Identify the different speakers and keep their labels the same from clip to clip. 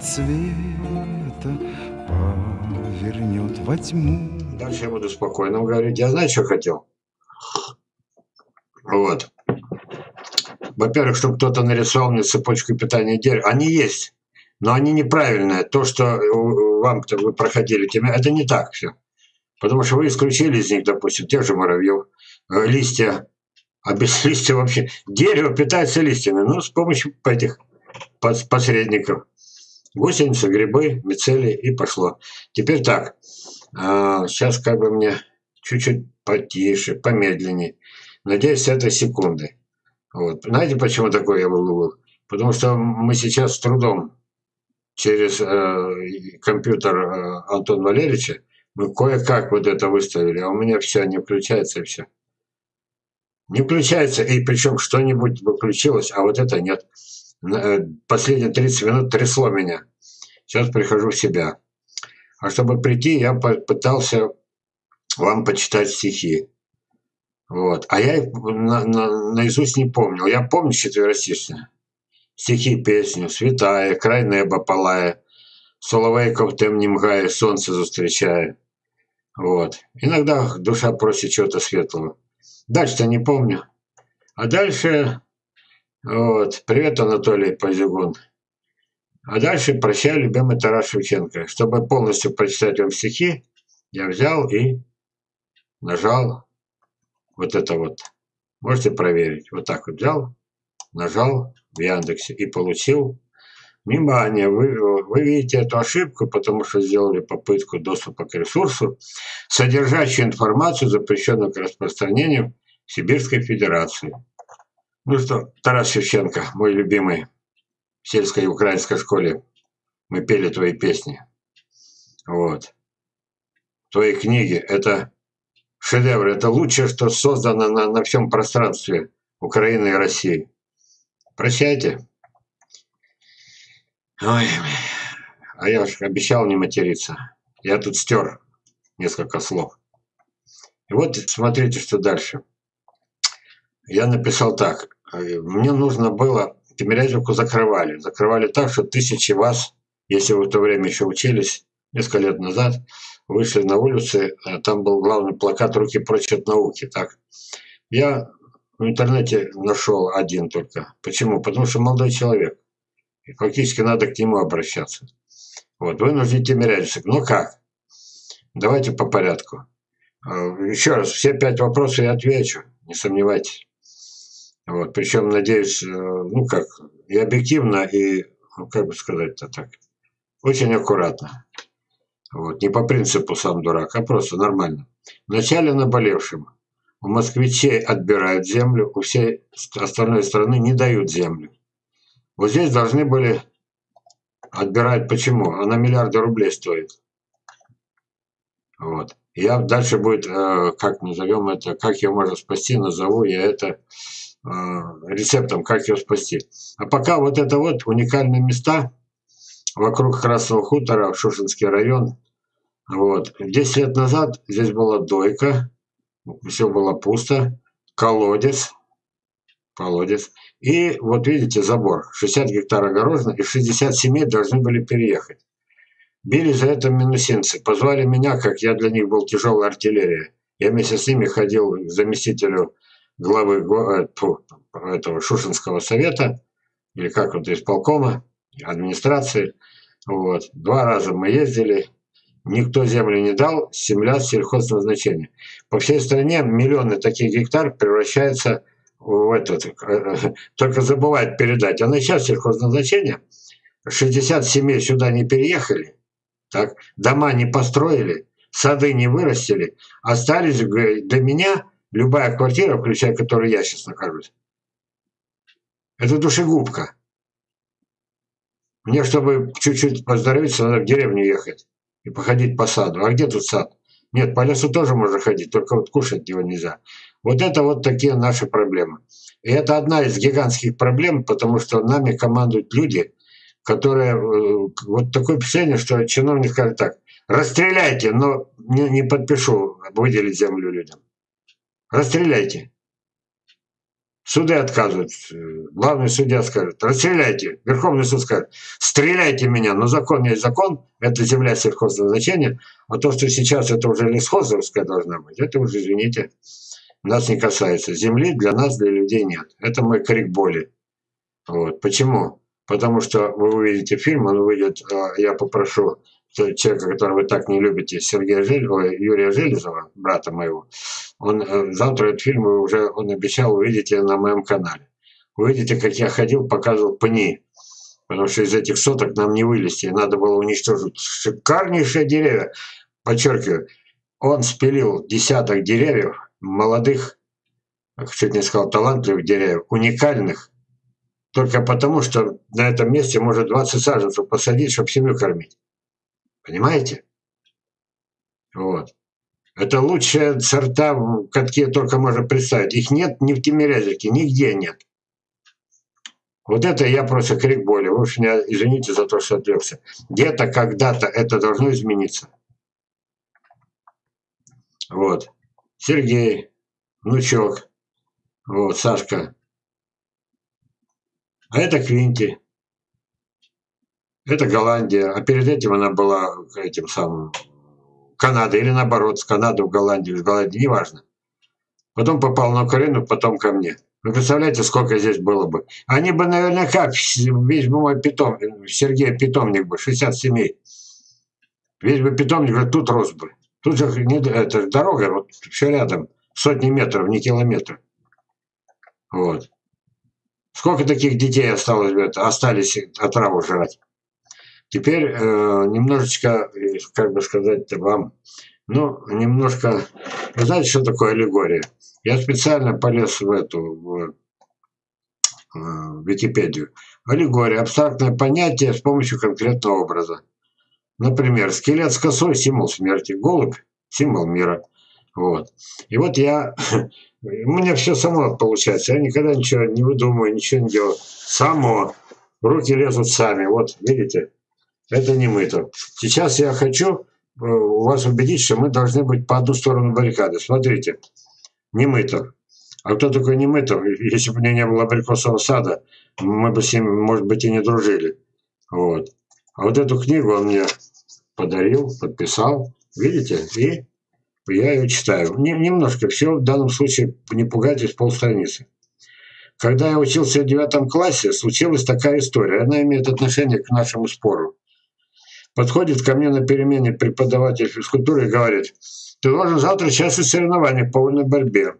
Speaker 1: Света повернет во тьму.
Speaker 2: Дальше я буду спокойно говорить. Я знаю, что хотел? Вот. Во-первых, чтобы кто-то нарисовал мне цепочку питания дерева. Они есть, но они неправильные. То, что вам вы проходили, это не так все. Потому что вы исключили из них, допустим, тех же муравьев, э, листья, а без листья вообще. Дерево питается листьями, ну, с помощью этих посредников. Гусеницы, грибы, мицелии и пошло. Теперь так. Сейчас а, как бы мне чуть-чуть потише, помедленнее. Надеюсь, это секунды. Вот. Знаете, почему такой я был? Потому что мы сейчас с трудом через э, компьютер э, Антона Валерьевича мы кое-как вот это выставили, а у меня все не включается и все. Не включается, и причем что-нибудь выключилось, а вот это нет. Э, последние 30 минут трясло меня. Сейчас прихожу в себя. А чтобы прийти, я пытался вам почитать стихи. Вот. А я их на, на, наизусть не помнил. Я помню четверостишные. Стихи, песню, святая, край неба палая, Соловейков тем не мгая, солнце зустрічає. Вот. Иногда душа просит чего-то светлого. Дальше-то не помню. А дальше... Вот. Привет, Анатолий Позигун. А дальше прощай, любимый Тарас Шевченко. Чтобы полностью прочитать вам стихи, я взял и нажал вот это вот. Можете проверить. Вот так вот взял, нажал в Яндексе и получил. Внимание, вы, вы видите эту ошибку, потому что сделали попытку доступа к ресурсу, содержащую информацию, запрещенную к распространению в Сибирской Федерации. Ну что, Тарас Шевченко, мой любимый, в сельской украинской школе мы пели твои песни. Вот. Твои книги – это шедевр, это лучшее, что создано на, на всем пространстве Украины и России. Прощайте. Ой, а я уж обещал не материться. Я тут стер несколько слов. И вот смотрите, что дальше. Я написал так. Мне нужно было... Тимирязевку закрывали. Закрывали так, что тысячи вас, если вы в то время еще учились, несколько лет назад, вышли на улицы, э, там был главный плакат «Руки прочь от науки». Так. Я в интернете нашел один только. Почему? Потому что молодой человек. И фактически надо к нему обращаться. Вот, вынужден Тимирязевск. Ну как? Давайте по порядку. Э, еще раз, все пять вопросов я отвечу, не сомневайтесь. Вот, причем, надеюсь, э, ну как, и объективно, и, ну, как бы сказать-то так, очень аккуратно. Вот, не по принципу сам дурак, а просто нормально. Вначале наболевшим. У москвичей отбирают землю, у всей остальной страны не дают землю. Вот здесь должны были отбирать. Почему? Она миллиарды рублей стоит. Вот. Я дальше будет, э, как назовем это, как ее можно спасти, назову я это рецептом, как ее спасти. А пока вот это вот уникальные места вокруг Красного хутора, Шушинский район, вот. 10 лет назад здесь была дойка, все было пусто, колодец, колодец. И вот видите забор, 60 гектар огорожено, и 60 семей должны были переехать. Били за это минусинцы. Позвали меня, как я для них был тяжелой артиллерией. Я вместе с ними ходил к заместителю главы э, этого Шушинского совета, или как вот исполкома, администрации. Вот. Два раза мы ездили, Никто землю не дал, земля сельхозназначения. По всей стране миллионы таких гектар превращаются в этот, э, только забывают передать. А на сейчас сельхозназначение, 60 семей сюда не переехали, так, дома не построили, сады не вырастили, остались для меня любая квартира, включая которую я сейчас нахожусь, это душегубка. Мне, чтобы чуть-чуть поздоровиться, надо в деревню ехать и походить по саду. А где тут сад? Нет, по лесу тоже можно ходить, только вот кушать его нельзя. Вот это вот такие наши проблемы. И это одна из гигантских проблем, потому что нами командуют люди, которые... Э, вот такое впечатление, что чиновник скажет так, расстреляйте, но не, не подпишу выделить землю людям. Расстреляйте. Суды отказывают. Главный судья скажет, расстреляйте. Верховный суд скажет, стреляйте меня. Но закон есть закон, это земля сельхозназначения. А то, что сейчас это уже лесхозовская должна быть, это уже, извините, нас не касается. Земли для нас, для людей нет. Это мой крик боли. Вот. Почему? Потому что вы увидите фильм, он выйдет, а, я попрошу человека, которого вы так не любите, Сергея Железова, Юрия Железова, брата моего, он, э, завтра этот фильм уже, он обещал, увидите на моем канале. Увидите, как я ходил, показывал пни. Потому что из этих соток нам не вылезти. Надо было уничтожить шикарнейшие деревья. Подчеркиваю, он спилил десяток деревьев, молодых, чуть не сказал, талантливых деревьев, уникальных, только потому, что на этом месте может 20 саженцев посадить, чтобы семью кормить. Понимаете? Вот. Это лучшие сорта, какие только можно представить. Их нет ни в Тимирязевке, нигде нет. Вот это я просто крик боли. Вы уж меня извините за то, что отвлекся. Где-то, когда-то это должно измениться. Вот. Сергей, внучок, вот, Сашка. А это Квинти. Это Голландия. А перед этим она была этим самым Канада или наоборот, с Канады в Голландию, из Голландии, неважно. Потом попал на Украину, потом ко мне. Вы представляете, сколько здесь было бы? Они бы наверняка, весь бы мой питом, Сергей питомник бы, 60 семей. Весь бы питомник тут рос бы. Тут же не, это дорога, вот все рядом, сотни метров, не километров. Вот. Сколько таких детей осталось, остались отраву жрать? Теперь э, немножечко, э, как бы сказать вам, ну, немножко, вы знаете, что такое аллегория? Я специально полез в эту, в, э, в Википедию. Аллегория – абстрактное понятие с помощью конкретного образа. Например, скелет с косой – символ смерти, голубь – символ мира. Вот. И вот я, у меня все само получается, я никогда ничего не выдумываю, ничего не делаю. Само, руки лезут сами, вот, видите? Это не мы-то. Сейчас я хочу э, вас убедить, что мы должны быть по одну сторону баррикады. Смотрите, не мы-то. А кто такой не мы-то? Если бы у меня не было абрикосового сада, мы бы с ним, может быть, и не дружили. Вот. А вот эту книгу он мне подарил, подписал. Видите? И я ее читаю. Немножко все, в данном случае не пугайтесь, полстраницы. Когда я учился в девятом классе, случилась такая история. Она имеет отношение к нашему спору. Подходит ко мне на перемене преподаватель физкультуры и говорит, ты должен завтра участвовать в соревнованиях по вольной борьбе.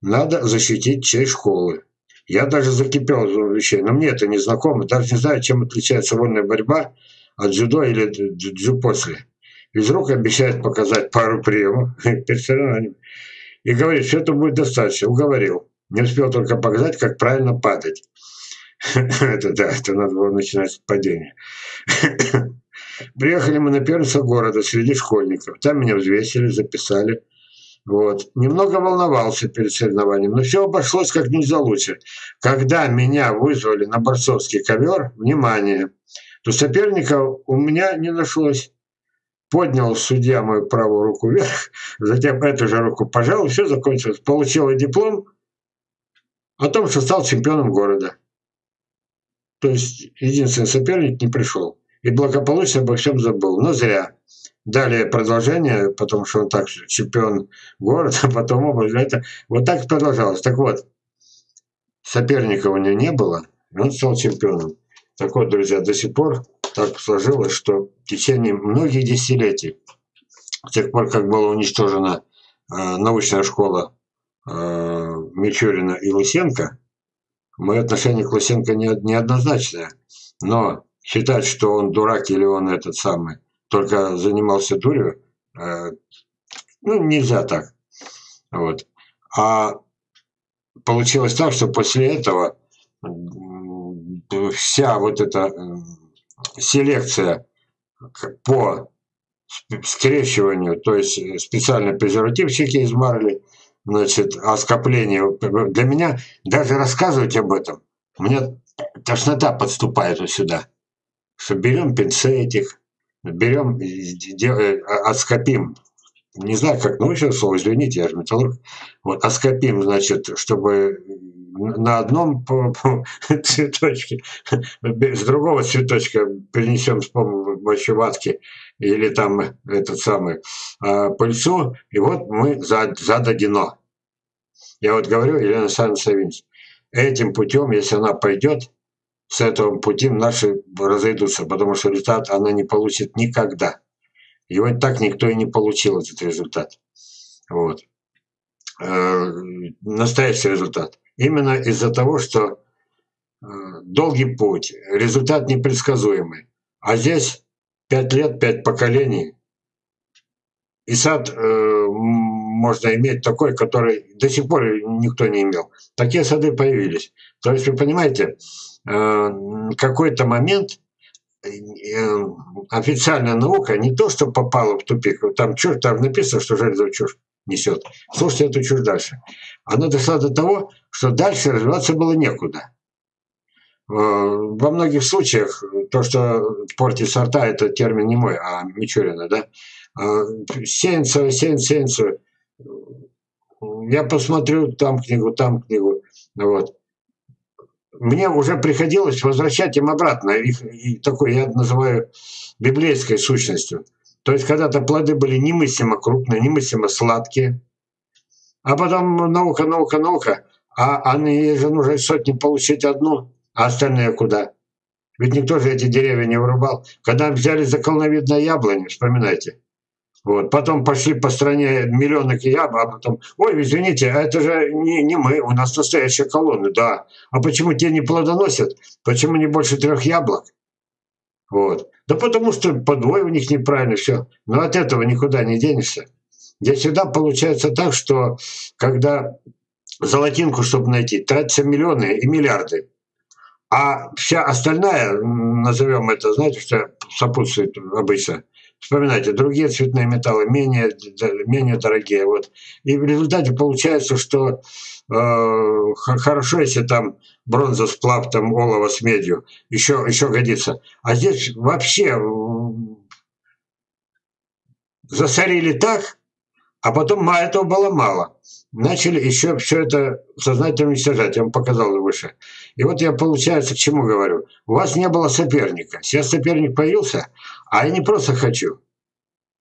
Speaker 2: Надо защитить честь школы. Я даже закипел за вещей, но мне это не знакомо, даже не знаю, чем отличается вольная борьба от дзюдо или дзю после. Физрук обещает показать пару приемов перед соревнованием и говорит, что это будет достаточно. Уговорил. Не успел только показать, как правильно падать. Это да, это надо было начинать с падения. Приехали мы на первенство города среди школьников. Там меня взвесили, записали. Вот. Немного волновался перед соревнованием, но все обошлось как нельзя лучше. Когда меня вызвали на борцовский ковер, внимание, то соперника у меня не нашлось. Поднял судья мою правую руку вверх, затем эту же руку пожал, все закончилось. Получил диплом о том, что стал чемпионом города. То есть единственный соперник не пришел. И благополучно обо всем забыл. Но зря. Далее продолжение, потому что он так чемпион города, а потом оба. Это, вот так продолжалось. Так вот, соперника у него не было, и он стал чемпионом. Так вот, друзья, до сих пор так сложилось, что в течение многих десятилетий, с тех пор, как была уничтожена э, научная школа э, Мичурина и Лысенко, Мое отношение к Лысенко не, неоднозначное. Но считать, что он дурак или он этот самый, только занимался дурью, э, ну, нельзя так. Вот. А получилось так, что после этого вся вот эта селекция по скрещиванию, то есть специальные презервативчики из марли, значит, о скоплении. Для меня даже рассказывать об этом, у меня тошнота подступает вот сюда. Что берем пинцетик, берем, отскопим не знаю, как научное слово, извините, я же металлург. Вот, аскопим, значит, чтобы на одном цветочке, с другого цветочка перенесем с помощью ватки или там этот самый а, пыльцу, и вот мы зададено. Я вот говорю, Елена Александровна этим путем, если она пойдет, с этого пути наши разойдутся, потому что результат она не получит никогда. Его так никто и не получил, этот результат. Вот. Э, настоящий результат. Именно из-за того, что э, долгий путь, результат непредсказуемый. А здесь пять лет, пять поколений. И сад э, можно иметь такой, который до сих пор никто не имел. Такие сады появились. То есть, вы понимаете, э, какой-то момент э, официальная наука не то, что попала в тупик, там чушь, там написано, что железо чушь несет. Слушайте эту чушь дальше. Она дошла до того, что дальше развиваться было некуда. Э, во многих случаях то, что портит сорта, это термин не мой, а Мичурина, да, Сеянцева, Сеянцева, я посмотрю там книгу, там книгу. Вот. Мне уже приходилось возвращать им обратно. Их, и такой я называю библейской сущностью. То есть когда-то плоды были немыслимо крупные, немыслимо сладкие. А потом наука, наука, наука. А они же нужно сотни получить одну, а остальные куда? Ведь никто же эти деревья не вырубал. Когда взяли за колновидное яблони, вспоминайте, вот. Потом пошли по стране миллионы яб, а потом, ой, извините, а это же не, не мы, у нас настоящая колонна, да. А почему те не плодоносят? Почему не больше трех яблок? Вот. Да потому что подвой у них неправильно все. Но от этого никуда не денешься. Здесь всегда получается так, что когда золотинку, чтобы найти, тратятся миллионы и миллиарды. А вся остальная, назовем это, знаете, что сопутствует обычно, Вспоминайте, другие цветные металлы менее, менее дорогие. Вот. И в результате получается, что хорошо, если там бронза сплав, там олово с медью, еще, еще годится. А здесь вообще засорили так, а потом этого было мало. Начали еще все это сознательно уничтожать, я вам показал выше. И вот я, получается, к чему говорю. У вас не было соперника. Сейчас соперник появился, а я не просто хочу.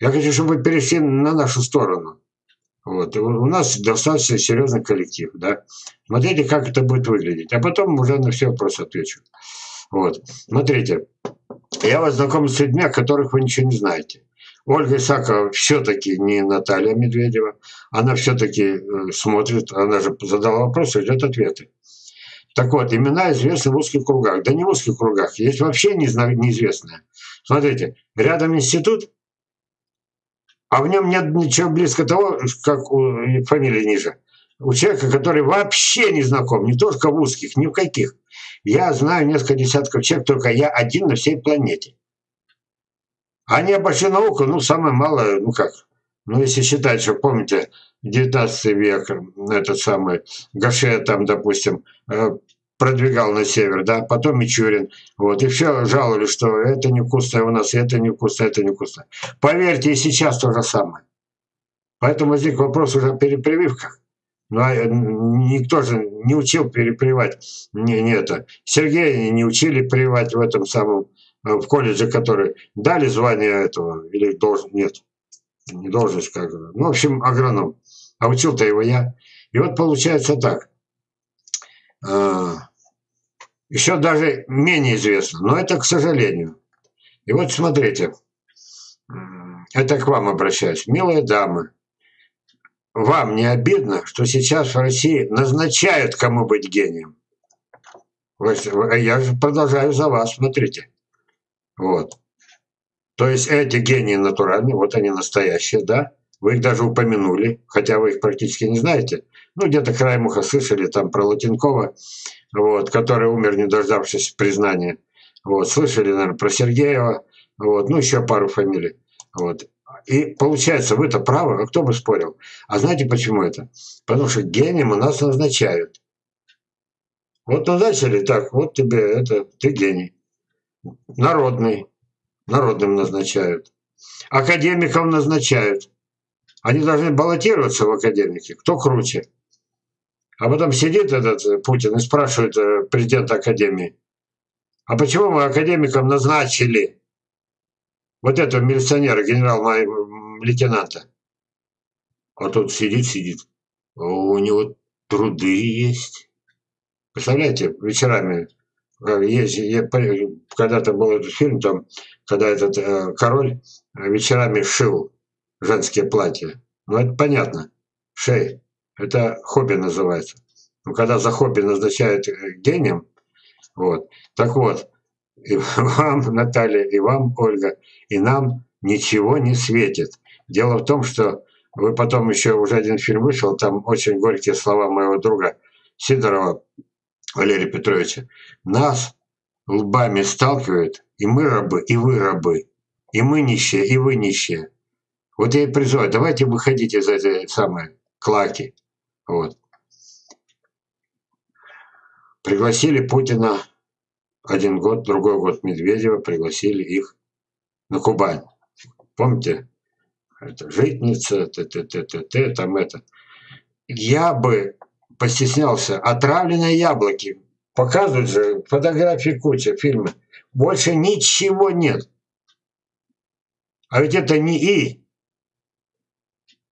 Speaker 2: Я хочу, чтобы вы перешли на нашу сторону. Вот. У нас достаточно серьезный коллектив. Да? Смотрите, как это будет выглядеть. А потом уже на все вопросы отвечу. Вот. Смотрите, я вас знакомлю с людьми, о которых вы ничего не знаете. Ольга Исакова все-таки не Наталья Медведева. Она все-таки э, смотрит, она же задала вопрос и ждет ответы. Так вот, имена известны в узких кругах. Да не в узких кругах, есть вообще неизвестные. Смотрите, рядом институт, а в нем нет ничего близко того, как у фамилии ниже. У человека, который вообще не знаком, не только в узких, ни в каких. Я знаю несколько десятков человек, только я один на всей планете. Они обошли науку, ну, самое малое, ну как, ну, если считать, что, помните, 19 век, этот самый Гаше там, допустим, э, продвигал на север, да, потом Мичурин, вот, и все жаловались, что это невкусное у нас, это невкусное, это невкусное. Поверьте, и сейчас то же самое. Поэтому возник вопрос уже о перепрививках. Ну, а никто же не учил перепривать. Не, не это. Сергея не учили прививать в этом самом Э, в колледже, который дали звание этого, или должен, нет, не должность, как, ну, в общем, агроном. А учил-то его я. И вот получается так. А, Еще даже менее известно, но это к сожалению. И вот смотрите, это к вам обращаюсь. Милые дамы, вам не обидно, что сейчас в России назначают, кому быть гением? Я же продолжаю за вас, смотрите. Вот. То есть эти гении натуральные, вот они настоящие, да? Вы их даже упомянули, хотя вы их практически не знаете. Ну, где-то краем уха слышали там про Латинкова, вот, который умер, не дождавшись признания. Вот, слышали, наверное, про Сергеева, вот, ну, еще пару фамилий. Вот. И получается, вы-то правы, а кто бы спорил? А знаете, почему это? Потому что гением у нас назначают. Вот назначили так, вот тебе это, ты гений. Народный. Народным назначают. Академиков назначают. Они должны баллотироваться в академике. Кто круче? А потом сидит этот э, Путин и спрашивает э, президента Академии, а почему мы академикам назначили вот этого милиционера, генерал-лейтенанта? А тот сидит, сидит. У него труды есть. Представляете, вечерами, э, когда-то был этот фильм, там, когда этот король вечерами шил женские платья. Ну, это понятно. Шей. Это хобби называется. Ну, когда за хобби назначают э, гением, вот. Так вот, и вам, Наталья, и вам, Ольга, и нам ничего не светит. Дело в том, что вы потом еще уже один фильм вышел, там очень горькие слова моего друга Сидорова Валерия Петровича. Нас лбами сталкивают, и мы рабы, и вы рабы, и мы нищие, и вы нищие. Вот я и призываю, давайте выходить из этой самой клаки. Вот. Пригласили Путина один год, другой год Медведева, пригласили их на Кубань. Помните? Это житница, т т т т т там это. Я бы постеснялся. Отравленные яблоки. Показывают же фотографии куча, фильмы. Больше ничего нет. А ведь это не И.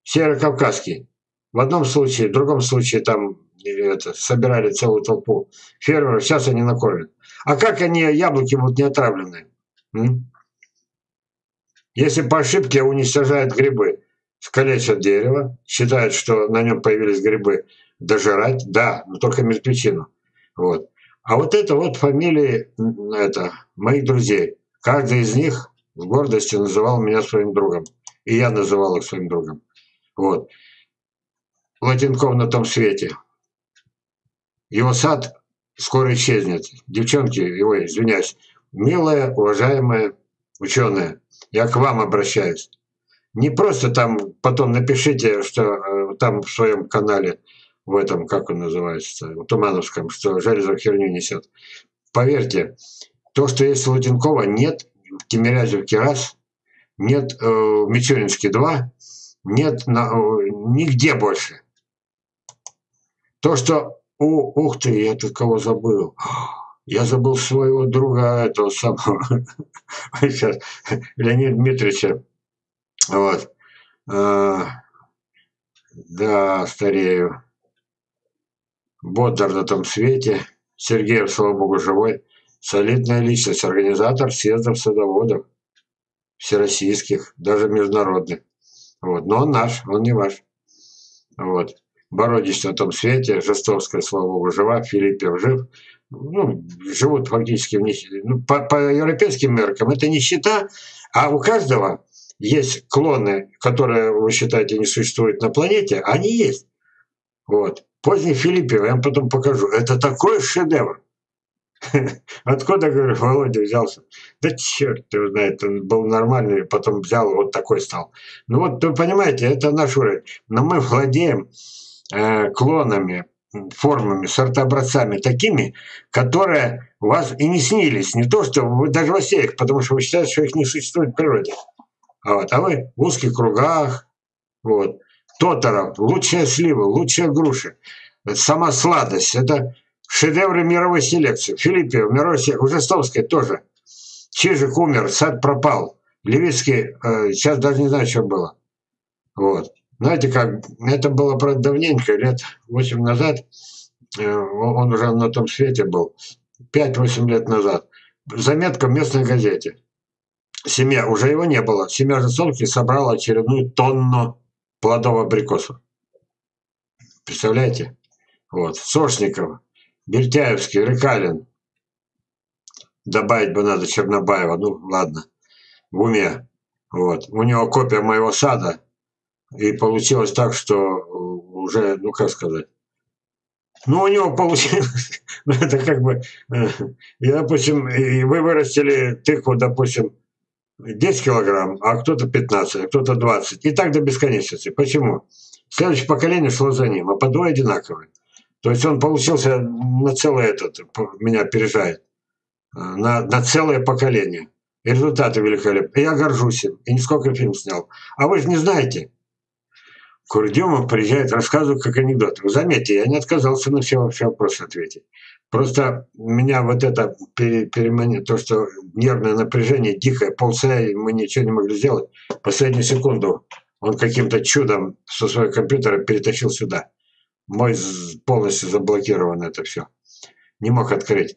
Speaker 2: Северокавказский. В одном случае, в другом случае там это, собирали целую толпу фермеров, сейчас они накормят. А как они, яблоки будут не отравленные? М? Если по ошибке уничтожают грибы, скалечат дерево, считают, что на нем появились грибы, дожирать, да, но только мертвечину. Вот. А вот это вот фамилии это, моих друзей. Каждый из них с гордостью называл меня своим другом. И я называл их своим другом. Вот. Латинков на том свете. Его сад скоро исчезнет. Девчонки, ой, извиняюсь, милая, уважаемая ученая, я к вам обращаюсь. Не просто там потом напишите, что э, там в своем канале, в этом, как он называется, в Тумановском, что Железов херню несет. Поверьте, то, что есть в Латинкова, нет в Тимирязевке раз, нет э, в Мичуринске два, нет на, э, нигде больше. То, что... О, ух ты, я кого забыл. Я забыл своего друга, этого самого, сейчас, Леонида Дмитриевича. Вот. А, да, старею. Боддар на том свете. Сергеев, слава богу, живой. Солидная личность, организатор съездов садоводов. Всероссийских, даже международных. Вот. Но он наш, он не ваш. Вот. Бородич на том свете, Жестовская, слава богу, жива, Филиппев жив. Ну, живут фактически в нищ... ну, по, по европейским меркам. Это нищета, а у каждого есть клоны, которые, вы считаете, не существуют на планете, они есть. Вот. Поздний Филиппев, я вам потом покажу. Это такой шедевр. Откуда, говорю, Володя взялся? Да черт его знает, он был нормальный, потом взял, вот такой стал. Ну вот, вы понимаете, это наш уровень. Но мы владеем э, клонами, формами, сортообразцами такими, которые у вас и не снились. Не то, что вы даже во всех, потому что вы считаете, что их не существует в природе. Вот, а вы в узких кругах, вот. Тоторов, лучшая слива, лучшая груша. Сама сладость, это шедевры мировой селекции. Филиппе, мировой селекции, у тоже. Чижик умер, сад пропал. Левицкий, э, сейчас даже не знаю, что было. Вот. Знаете, как, это было, правда, давненько, лет 8 назад, э, он уже на том свете был, 5-8 лет назад. Заметка в местной газете. Семья, уже его не было, семья Жестовки собрала очередную тонну плодов абрикосов. Представляете? Вот. Сошников, Бертяевский, Рыкалин. Добавить бы надо Чернобаева, ну ладно, в уме. Вот. У него копия моего сада. И получилось так, что уже, ну как сказать, ну, у него получилось, ну, это как бы, э, и, допустим, и вы вырастили тыкву, допустим, 10 килограмм, а кто-то 15, а кто-то 20. И так до бесконечности. Почему? Следующее поколение шло за ним, а по двое одинаковые. То есть он получился на целое этот, меня опережает, э, на, на целое поколение. И результаты великолепны. И я горжусь им. И нисколько фильм снял. А вы же не знаете. Курдюмов приезжает, рассказывает как анекдот. Вы заметьте, я не отказался на все, все вопросы ответить. Просто меня вот это перемани, то, что нервное напряжение дикое, полчаса мы ничего не могли сделать. Последнюю секунду он каким-то чудом со своего компьютера перетащил сюда. Мой полностью заблокирован это все. Не мог открыть.